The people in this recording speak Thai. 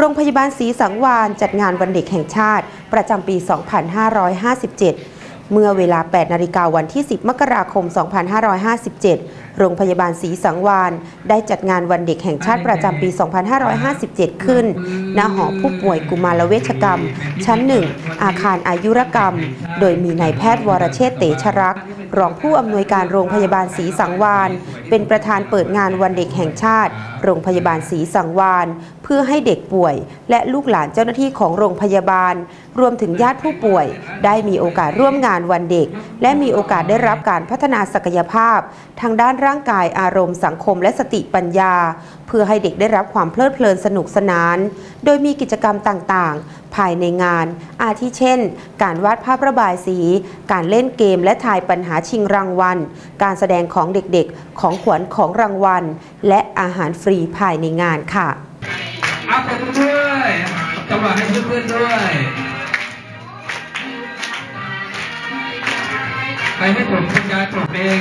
โรงพยาบาลศรีสังวานจัดงานวันเด็กแห่งชาติ ประจำปี 2557 เมื่อเวลา 8 นาฬิกาวันที่ 10 มกราคม 2557 โรงพยาบาลศรีสังวานได้จัดงานวันเด็กแห่งชาติประจำปี 2557 ขึ้น ณ หอผู้ป่วยกุมารเวชกรรม ชั้น 1 อาคารอายุรกรรม โดยมีนายแพทย์วรเชษเตชรักษ์ รองผู้อำนวยการโรงพยาบาลศรีสังวานเป็นประธานเปิดงานวันเด็กแห่งชาติ โรงพยาบาลศรีสังวานเพื่อให้เด็กป่วย และลูกหลานเจ้าหน้าที่ของโรงพยาบาล รวมถึงญาติผู้ป่วย ได้มีโอกาสร่วมงานวันเด็ก และมีโอกาสได้รับการพัฒนาศักยภาพ ทางด้านร่างกายอารมณ์สังคมและสติปัญญา เพื่อให้เด็กได้รับความเพลิดเพลินสนุกสนาน โดยมีกิจกรรมต่างๆ ภายในงาน อาทิเช่น การวาดภาพระบายสี การเล่นเกมและทายปัญหาชิงรางวัล การแสดงของเด็กๆ ของขวัญของรางวัล และอาหารฟรีภายในงานค่ะเอาผมด้วยจังหวะให้เพื่อนๆด้วยใครไม่ผมคุณยายผมเอง